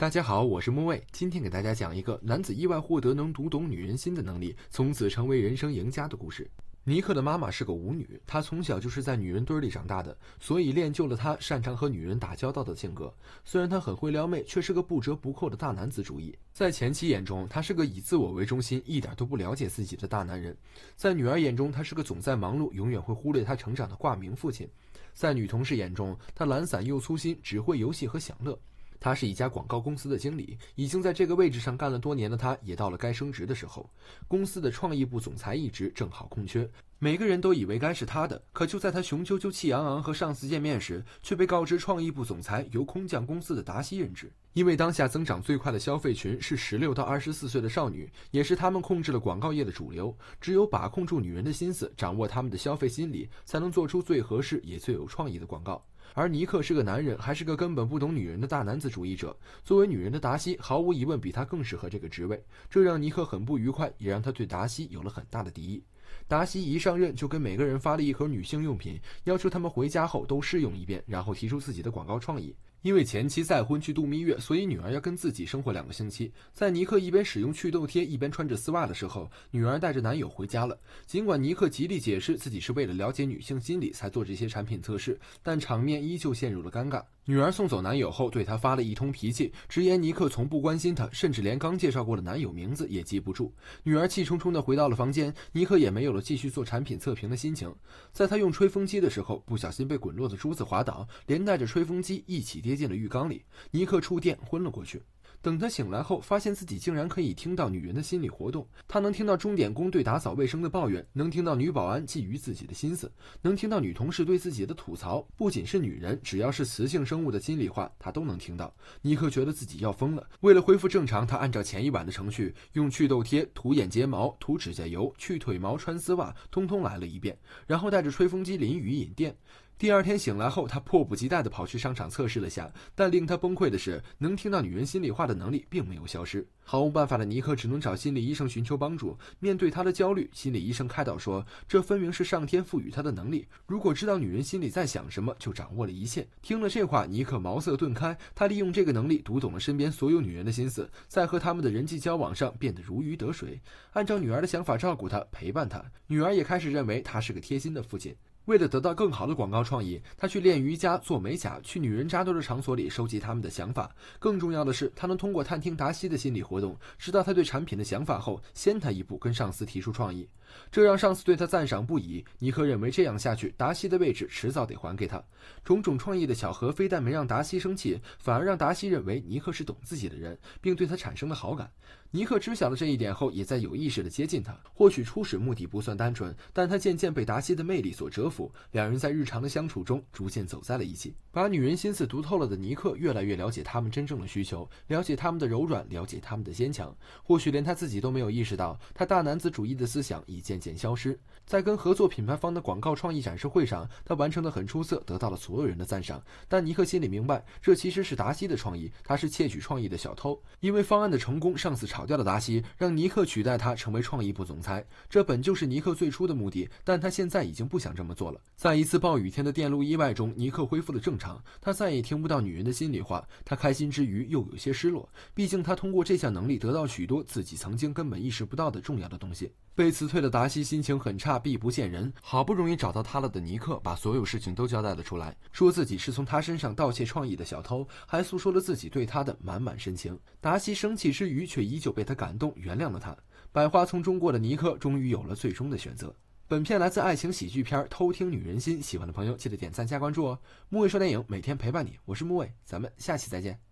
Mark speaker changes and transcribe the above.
Speaker 1: 大家好，我是木卫，今天给大家讲一个男子意外获得能读懂女人心的能力，从此成为人生赢家的故事。尼克的妈妈是个舞女，她从小就是在女人堆里长大的，所以练就了她擅长和女人打交道的性格。虽然她很会撩妹，却是个不折不扣的大男子主义。在前妻眼中，他是个以自我为中心、一点都不了解自己的大男人；在女儿眼中，他是个总在忙碌、永远会忽略她成长的挂名父亲；在女同事眼中，他懒散又粗心，只会游戏和享乐。他是一家广告公司的经理，已经在这个位置上干了多年的他，也到了该升职的时候。公司的创意部总裁一职正好空缺，每个人都以为该是他的。可就在他雄赳赳气昂昂和上司见面时，却被告知创意部总裁由空降公司的达西任职。因为当下增长最快的消费群是十六到二十四岁的少女，也是他们控制了广告业的主流。只有把控住女人的心思，掌握他们的消费心理，才能做出最合适也最有创意的广告。而尼克是个男人，还是个根本不懂女人的大男子主义者。作为女人的达西，毫无疑问比他更适合这个职位，这让尼克很不愉快，也让他对达西有了很大的敌意。达西一上任就跟每个人发了一盒女性用品，要求他们回家后都试用一遍，然后提出自己的广告创意。因为前妻再婚去度蜜月，所以女儿要跟自己生活两个星期。在尼克一边使用祛痘贴，一边穿着丝袜的时候，女儿带着男友回家了。尽管尼克极力解释自己是为了了解女性心理才做这些产品测试，但场面依旧陷入了尴尬。女儿送走男友后，对他发了一通脾气，直言尼克从不关心她，甚至连刚介绍过的男友名字也记不住。女儿气冲冲地回到了房间，尼克也没有了继续做产品测评的心情。在他用吹风机的时候，不小心被滚落的珠子滑倒，连带着吹风机一起跌跌进了浴缸里，尼克触电昏了过去。等他醒来后，发现自己竟然可以听到女人的心理活动。他能听到钟点工对打扫卫生的抱怨，能听到女保安觊觎自己的心思，能听到女同事对自己的吐槽。不仅是女人，只要是雌性生物的心里话，他都能听到。尼克觉得自己要疯了。为了恢复正常，他按照前一晚的程序，用祛痘贴涂眼睫毛、涂指甲油、去腿毛、穿丝袜，通通来了一遍，然后带着吹风机淋雨引电。第二天醒来后，他迫不及待地跑去商场测试了下，但令他崩溃的是，能听到女人心里话的的能力并没有消失。毫无办法的尼克只能找心理医生寻求帮助。面对他的焦虑，心理医生开导说：“这分明是上天赋予他的能力。如果知道女人心里在想什么，就掌握了一切。”听了这话，尼克茅塞顿开。他利用这个能力读懂了身边所有女人的心思，在和他们的人际交往上变得如鱼得水，按照女儿的想法照顾她、陪伴她。女儿也开始认为他是个贴心的父亲。为了得到更好的广告创意，他去练瑜伽、做美甲，去女人扎堆的场所里收集他们的想法。更重要的是，他能通过探听达西的心理活动，知道他对产品的想法后，先他一步跟上司提出创意，这让上司对他赞赏不已。尼克认为这样下去，达西的位置迟早得还给他。种种创意的巧合，非但没让达西生气，反而让达西认为尼克是懂自己的人，并对他产生了好感。尼克知晓了这一点后，也在有意识地接近他。或许初始目的不算单纯，但他渐渐被达西的魅力所折服。两人在日常的相处中，逐渐走在了一起。把女人心思读透了的尼克，越来越了解他们真正的需求，了解他们的柔软，了解他们的坚强。或许连他自己都没有意识到，他大男子主义的思想已渐渐消失。在跟合作品牌方的广告创意展示会上，他完成的很出色，得到了所有人的赞赏。但尼克心里明白，这其实是达西的创意，他是窃取创意的小偷。因为方案的成功，上司炒掉了达西，让尼克取代他成为创意部总裁。这本就是尼克最初的目的，但他现在已经不想这么做在一次暴雨天的电路意外中，尼克恢复了正常，他再也听不到女人的心里话。他开心之余又有些失落，毕竟他通过这项能力得到许多自己曾经根本意识不到的重要的东西。被辞退的达西心情很差，避不见人。好不容易找到他了的尼克，把所有事情都交代了出来，说自己是从他身上盗窃创意的小偷，还诉说了自己对他的满满深情。达西生气之余，却依旧被他感动，原谅了他。百花丛中过的尼克，终于有了最终的选择。本片来自爱情喜剧片《偷听女人心》，喜欢的朋友记得点赞加关注哦。木卫说电影，每天陪伴你，我是木卫，咱们下期再见。